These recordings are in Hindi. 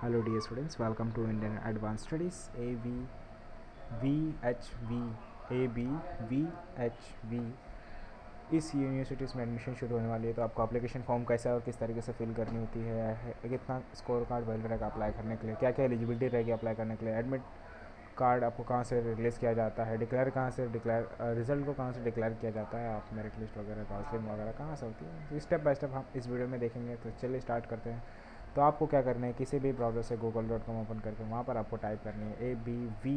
Hello dear students, welcome to Indian Advanced Studies AB VHV AB VHV इस यूनिवर्सिटीज़ में एडमिशन शुरू होने वाली है तो आपको एप्लीकेशन फॉर्म कैसा है और किस तरीके से फिल करनी होती है कितना स्कोर कार्ड वैलिड रहेगा अप्लाई करने के लिए क्या क्या एलिजिबिलिटी रहेगी अप्लाई करने के लिए एडमिट कार्ड आपको कहाँ से रिलीज़ किया जाता है डिक्लेयर कहाँ से डिक्लेयर रिज़ल्ट को कहाँ से डिक्लेयर किया जाता है आप मेरिट लिस्ट वगैरह काउंसलिंग वगैरह कहाँ से होती है स्टेप बाय स्टेप हम इस वीडियो में देखेंगे तो चलिए स्टार्ट करते हैं। तो आपको क्या करना है, किसी भी ब्राउज़र से गूगल डॉट कॉम ओपन करके वहाँ पर आपको टाइप करनी है A B V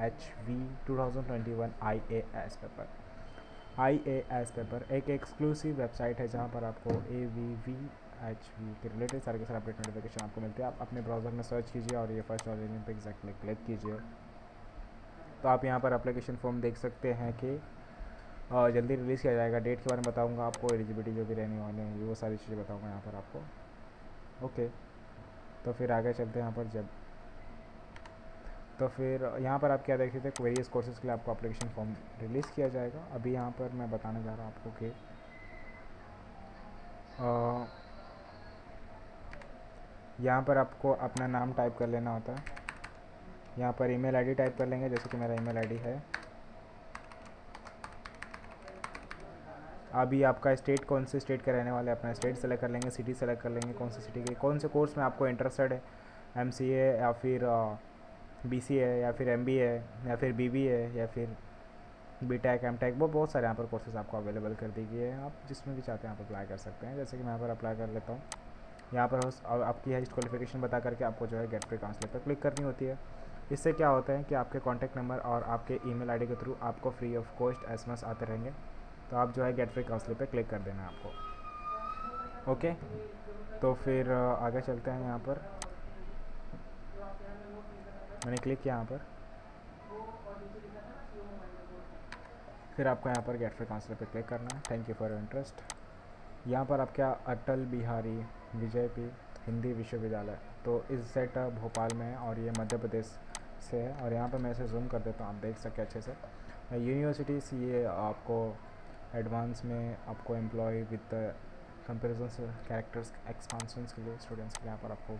H V two thousand twenty one I A S paper I A S paper एक एक्सक्लूसिव वेबसाइट है जहाँ पर आपको A V V H V के रिलेटेड सारे के सारे अपडेट नोटिफिकेशन आपको मिलते हैं। आप अपने ब्राउज़र में सर्च कीजिए और ये फ़र्स्ट ऑर्डिन पर एग्जैक्टली क्लिक कीजिए। तो आप यहाँ पर अप्लीकेशन फॉर्म देख सकते हैं कि जल्दी रिलीज़ किया जाएगा। डेट के बारे में बताऊँगा आपको एलिजिबिलिटी जो भी रहने वाले हैं वो सारी चीज़ें बताऊँगा यहाँ पर आपको। ओके। तो फिर आगे चलते हैं यहाँ पर जब। तो फिर यहाँ पर आप क्या देख सकते हैं वेरियस कोर्सेज़ के लिए आपको अप्लीकेशन फॉर्म रिलीज़ किया जाएगा। अभी यहाँ पर मैं बताने जा रहा हूँ आपको कि यहाँ पर आपको अपना नाम टाइप कर लेना होता है। यहाँ पर ईमेल आईडी टाइप कर लेंगे, जैसे कि मेरा ईमेल आईडी है। अभी आपका स्टेट कौन से स्टेट के रहने वाले अपना स्टेट सेलेक्ट कर लेंगे सिटी सेलेक्ट कर लेंगे, कौन से सिटी के? कौन से कोर्स में आपको इंटरेस्टेड है? एमसीए या फिर बी सी है या फिर एम बी है या फिर बी बी है या फिर बी टेक एम टेक वो बहुत सारे यहाँ पर कोर्सेज आपको अवेलेबल कर दी गई है। आप जिसमें भी चाहते हैं आप अप्लाई कर सकते हैं। जैसे कि मैं यहाँ पर अप्लाई कर लेता हूँ। यहाँ पर आपकी हाइस्ट क्वालिफिकेशन बता करके आपको जो है गेट पे काउंसलर पर क्लिक करनी होती है। इससे क्या होता है कि आपके कॉन्टैक्ट नंबर और आपके ईमेल आईडी के थ्रू आपको फ्री ऑफ़ कॉस्ट एसएमएस आते रहेंगे। तो आप जो है गेट फ्री काउंसलर पे क्लिक कर देना आपको। ओके तो फिर आगे चलते हैं यहाँ पर। मैंने क्लिक किया यहाँ पर। फिर आपको यहाँ पर गेट फ्री काउंसलर पे क्लिक करना है। Thank you for your interest यहाँ पर आप क्या, अटल बिहारी विजय पी हिंदी विश्वविद्यालय। तो इस सेट भोपाल में है और ये मध्य प्रदेश से है। और यहाँ पर मैं इसे जूम कर देता हूँ, आप देख सकें अच्छे से। यूनिवर्सिटीज़ ये आपको एडवांस में आपको employ with comparison characters expansions के लिए स्टूडेंट्स के लिए यहाँ पर आपको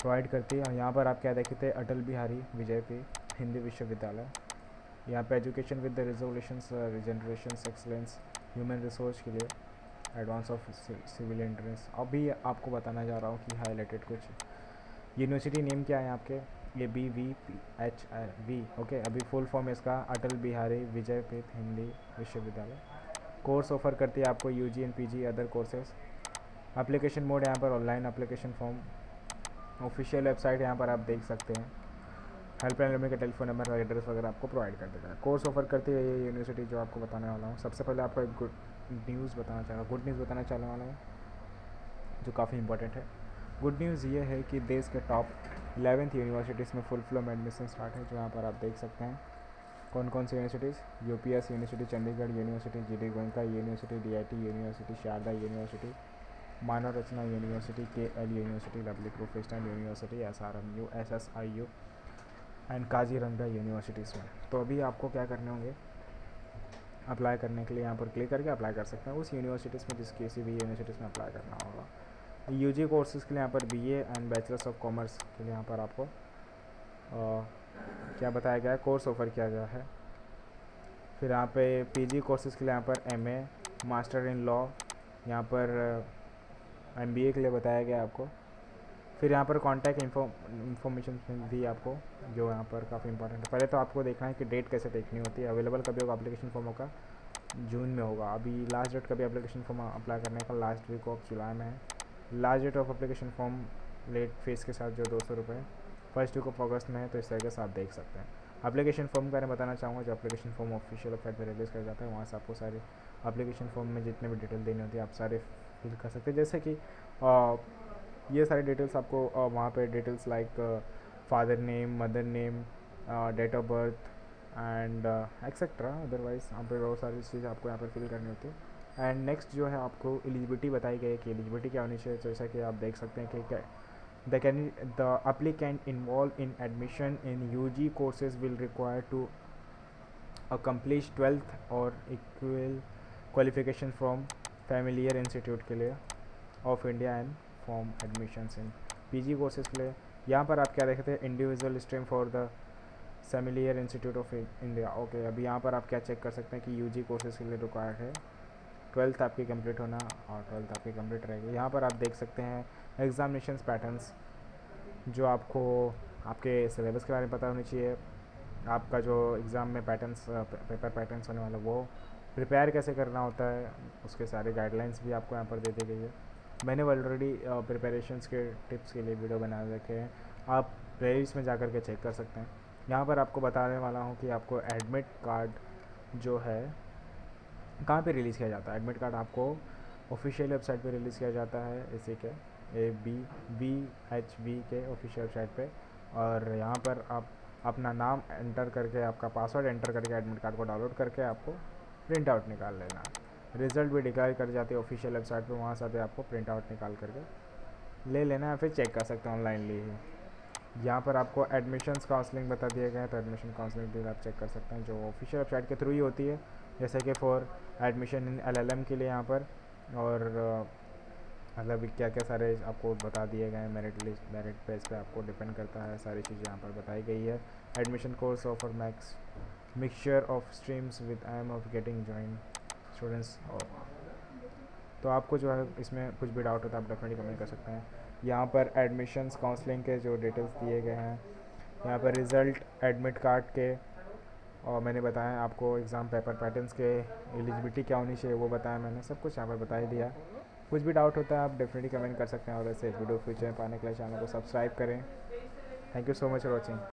प्रोवाइड करती है। यहाँ पर आप क्या देखते हैं, अटल बिहारी विजय पी हिंदी विश्वविद्यालय। यहाँ पे education with the resolution regeneration excellence human resource के लिए एडवांस ऑफ़ सिविल एंट्रेंस अभी आपको बताना जा रहा हूँ कि हाईलाइटेड कुछ। यूनिवर्सिटी नेम क्या है आपके? ये B V P H V okay अभी फुल फॉर्म इसका. अटल बिहारी विजय पीठ हिंदी विश्वविद्यालय. कोर्स ऑफ़र करती है आपको U G and P G other courses application mode यहाँ पर online application form official website यहाँ पर आप देख सकते हैं. हेल्पलाइन नंबर का टेलीफोन नंबर और एड्रेस वगैरह आपको प्रोवाइड कर देगा कोर्स ऑफ़र करती है ये यूनिवर्सिटी जो आपको बताने वाला हूँ. सबसे पहले आपको एक गुड न्यूज़ बताना चाह रहा हूँ गुड न्यूज़ बताना चाहने वाला हूँ, जो काफ़ी इंपॉर्टेंट है. गुड न्यूज़ ये है कि देश के टॉप इलेवेंथ यूनिवर्सिटीज़ में फुल फ्लो में एडमिशन स्टार्ट है, जो यहाँ पर आप देख सकते हैं। कौन कौन सी universities UPS university Chandigarh university G D Goenka university DIT university Sharda university Manav Rachna university K L university Lovely Professional University S R M U S S I U and Kaziranga universities में। तो अभी आपको क्या करने होंगे? अप्लाई करने के लिए यहाँ पर क्लिक करके अप्लाई कर सकते हैं। उस यूनिवर्सिटीज़ में जिस किसी भी यूनिवर्सिटीज़ में अप्लाई करना होगा। यू जी कोर्सेज़ के लिए यहाँ पर B and bachelors of commerce के लिए यहाँ पर आपको अ, क्या बताया गया है? कोर्स ऑफ़र किया गया है। फिर यहाँ पे पीजी कोर्सेज़ के लिए यहाँ पर एमए मास्टर इन लॉ यहाँ पर एम बी ए के लिए बताया गया आपको। फिर यहाँ पर कॉन्टैक्ट इन्फो इन्फॉर्मेशन दी आपको जो यहाँ पर काफ़ी इंपॉर्टेंट है। पहले तो आपको देखना है कि डेट कैसे देखनी होती है। अवेलेबल कभी होगा एप्लीकेशन फॉर्म होगा जून में होगा। अभी लास्ट डेट कभी एप्लीकेशन फॉर्म अप्लाई करने का? लास्ट वीक ऑफ़ जुलाई में है। Last date of application form late fees के साथ जो दो सौ रुपये फ़र्स्ट वीक ऑफ़ अगस्त में है तो इस तरीके से आप देख सकते हैं। एप्लीकेशन फॉर्म के बारे में बताना चाहूँगा जो एप्लीकेशन फॉर्म ऑफिशियल वेबसाइट पर रिलीज़ कर जाता है वहाँ से आपको सारे एप्लीकेशन फॉर्म में जितने भी डिटेल देनी होती है आप सारे फिल कर सकते हैं। जैसे कि अ, ये सारी डिटेल्स आपको वहाँ पर details like father name mother name date of birth and etcetera otherwise यहाँ पर बहुत सारी चीज़ आपको यहाँ पर फिल करनी होती है। एंड नेक्स्ट जो है आपको एलिजिबिलिटी बताई गई है कि एलिजिबिलिटी क्या होनी चाहिए। जैसा कि आप देख सकते हैं कि क्या the can, the applicant involved in admission in UG courses will require to accomplish 12th or equal qualification from familiar institute के लिए of India and form admission in P G courses के लिए। यहाँ पर आप क्या देखते हैं individual stream for the similar institute of India okay अभी यहाँ पर आप क्या चेक कर सकते हैं कि यूजी कोर्सेज के लिए रिक्वायर्ड है। ट्वेल्थ आपकी कंप्लीट होना और ट्वेल्थ आपकी कंप्लीट रहेगी। यहाँ पर आप देख सकते हैं एग्जामिनेशन पैटर्न्स जो आपको आपके सिलेबस के बारे में पता होनी चाहिए। आपका जो एग्ज़ाम में पैटर्न्स पेपर पैटर्न्स होने वाला, वो प्रिपेयर कैसे करना होता है, उसके सारे गाइडलाइंस भी आपको यहाँ पर दे दी गई है। मैंने ऑलरेडी प्रिपरेशंस के टिप्स के लिए वीडियो बना रखे हैं। आप प्लेलिस्ट में जा कर के चेक कर सकते हैं। यहाँ पर आपको बताने वाला हूँ कि आपको एडमिट कार्ड जो है कहाँ पे रिलीज़ किया जाता है? एडमिट कार्ड आपको ऑफिशियल वेबसाइट पे रिलीज़ किया जाता है, इसी के A B B H B के ऑफिशियल वेबसाइट पे। और यहाँ पर आप अपना नाम एंटर करके, आपका पासवर्ड एंटर करके एडमिट कार्ड को डाउनलोड करके आपको प्रिंट आउट निकाल लेना। रिज़ल्ट भी डिक्लेयर कर जाती है ऑफिशियल वेबसाइट पर वहाँ से भी आपको प्रिंट आउट निकाल करके ले लेना है फिर चेक कर सकते हैं ऑनलाइनली ही। यहाँ पर आपको एडमिशन्स काउंसलिंग बता दिए गए हैं तो एडमिशन काउंसलिंग भी आप चेक कर सकते हैं, जो ऑफिशियल वेबसाइट के थ्रू ही होती है। जैसे कि फॉर एडमिशन इन एलएलएम के लिए यहाँ पर, और मतलब क्या क्या सारे आपको बता दिए गए हैं मेरिट लिस्ट मेरिट बेस पे आपको डिपेंड करता है, सारी चीज़ें यहाँ पर बताई गई है। Admission course offer max mixture of streams with I M of getting join students तो आपको जो है इसमें कुछ भी डाउट है आप डेफिनेटली कमेंट कर सकते हैं। यहाँ पर एडमिशन्स काउंसलिंग के जो डिटेल्स दिए गए हैं, यहाँ पर रिज़ल्ट एडमिट कार्ड के और मैंने बताया आपको एग्ज़ाम पेपर पैटर्न्स के एलिजिबिलिटी क्या होनी चाहिए, वो बताया मैंने, सब कुछ यहाँ पर बता ही दिया। कुछ भी डाउट होता है, आप डेफिनेटली कमेंट कर सकते हैं और ऐसे वीडियो फ्यूचर में पाने के लिए चैनल को सब्सक्राइब करें। Thank you so much for watching